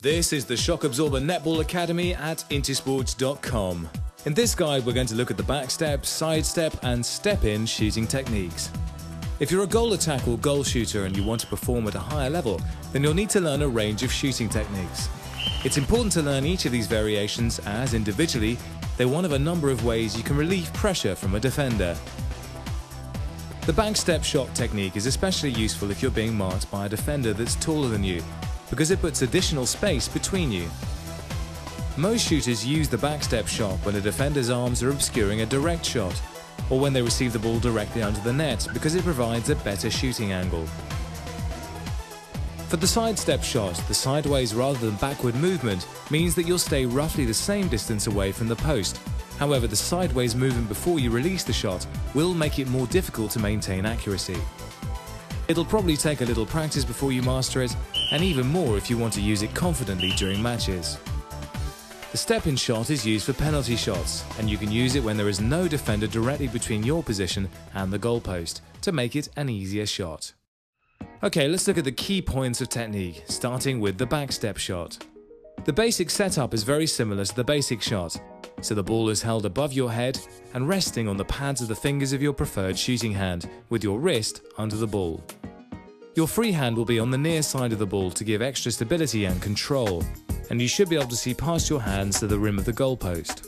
This is the Shock Absorber Netball Academy at intosport.com. In this guide, we're going to look at the back step, side step, and step in shooting techniques. If you're a goal attack or goal shooter and you want to perform at a higher level, then you'll need to learn a range of shooting techniques. It's important to learn each of these variations as individually, they're one of a number of ways you can relieve pressure from a defender. The back step shot technique is especially useful if you're being marked by a defender that's taller than you because it puts additional space between you. Most shooters use the backstep shot when a defender's arms are obscuring a direct shot, or when they receive the ball directly under the net because it provides a better shooting angle. For the sidestep shot, the sideways rather than backward movement means that you'll stay roughly the same distance away from the post. However, the sideways movement before you release the shot will make it more difficult to maintain accuracy. It'll probably take a little practice before you master it, and even more if you want to use it confidently during matches. The step-in shot is used for penalty shots, and you can use it when there is no defender directly between your position and the goalpost to make it an easier shot. Okay, let's look at the key points of technique, starting with the backstep shot. The basic setup is very similar to the basic shot, so the ball is held above your head and resting on the pads of the fingers of your preferred shooting hand, with your wrist under the ball. Your free hand will be on the near side of the ball to give extra stability and control, and you should be able to see past your hands to the rim of the goalpost.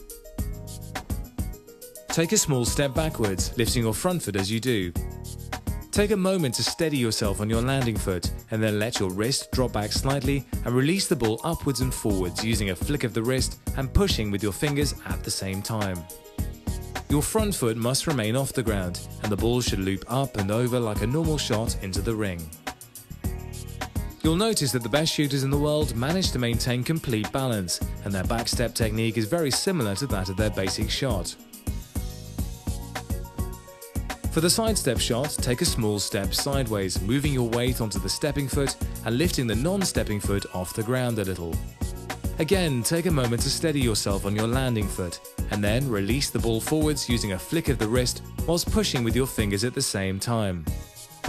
Take a small step backwards, lifting your front foot as you do. Take a moment to steady yourself on your landing foot and then let your wrist drop back slightly and release the ball upwards and forwards using a flick of the wrist and pushing with your fingers at the same time. Your front foot must remain off the ground and the ball should loop up and over like a normal shot into the ring. You'll notice that the best shooters in the world manage to maintain complete balance and their backstep technique is very similar to that of their basic shot. For the sidestep shot, take a small step sideways, moving your weight onto the stepping foot and lifting the non-stepping foot off the ground a little. Again, take a moment to steady yourself on your landing foot, and then release the ball forwards using a flick of the wrist whilst pushing with your fingers at the same time.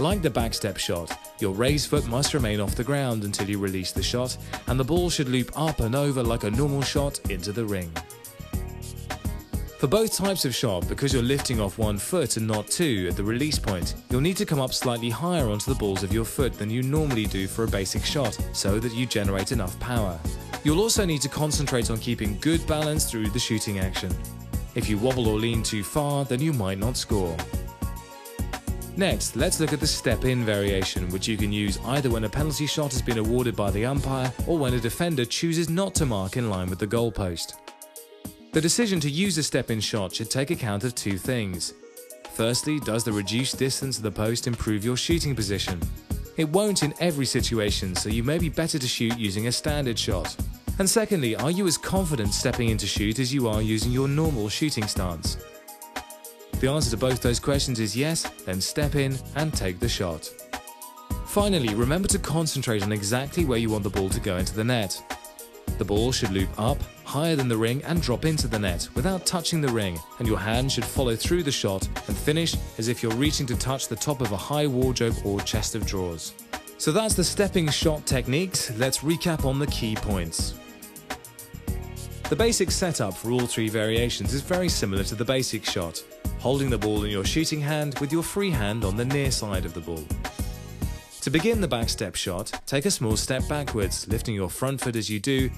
Like the backstep shot, your raised foot must remain off the ground until you release the shot, and the ball should loop up and over like a normal shot into the ring. For both types of shot, because you're lifting off one foot and not two at the release point, you'll need to come up slightly higher onto the balls of your foot than you normally do for a basic shot, so that you generate enough power. You'll also need to concentrate on keeping good balance through the shooting action. If you wobble or lean too far, then you might not score. Next, let's look at the step-in variation, which you can use either when a penalty shot has been awarded by the umpire or when a defender chooses not to mark in line with the goalpost. The decision to use a step-in shot should take account of two things. Firstly, does the reduced distance of the post improve your shooting position? It won't in every situation, so you may be better to shoot using a standard shot. And secondly, are you as confident stepping into shoot as you are using your normal shooting stance? the answer to both those questions is yes, then step in and take the shot. Finally, remember to concentrate on exactly where you want the ball to go into the net. The ball should loop up, higher than the ring and drop into the net without touching the ring and your hand should follow through the shot and finish as if you're reaching to touch the top of a high wardrobe or chest of drawers. So that's the stepping shot techniques, let's recap on the key points. The basic setup for all three variations is very similar to the basic shot, holding the ball in your shooting hand with your free hand on the near side of the ball. To begin the back step shot, take a small step backwards, lifting your front foot as you do,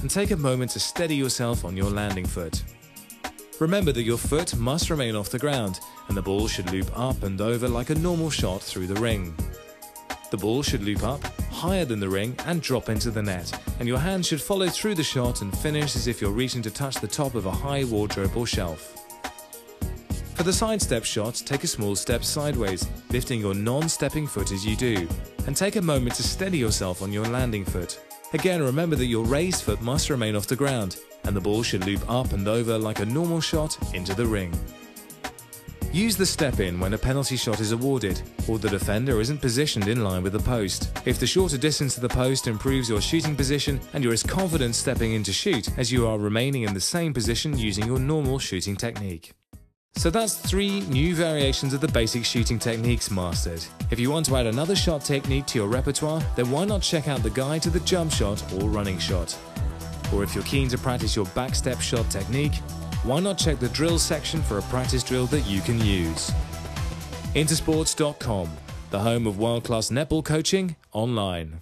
and take a moment to steady yourself on your landing foot. Remember that your foot must remain off the ground, and the ball should loop up and over like a normal shot through the ring. The ball should loop up, higher than the ring, and drop into the net, and your hand should follow through the shot and finish as if you're reaching to touch the top of a high wardrobe or shelf. For the sidestep shot, take a small step sideways, lifting your non-stepping foot as you do, and take a moment to steady yourself on your landing foot. Again, remember that your raised foot must remain off the ground, and the ball should loop up and over like a normal shot into the ring. Use the step in when a penalty shot is awarded, or the defender isn't positioned in line with the post. If the shorter distance to the post improves your shooting position and you're as confident stepping in to shoot as you are remaining in the same position using your normal shooting technique. So that's three new variations of the basic shooting techniques mastered. If you want to add another shot technique to your repertoire, then why not check out the guide to the jump shot or running shot? Or if you're keen to practice your backstep shot technique, why not check the drill section for a practice drill that you can use? intosport.com, the home of world-class netball coaching online.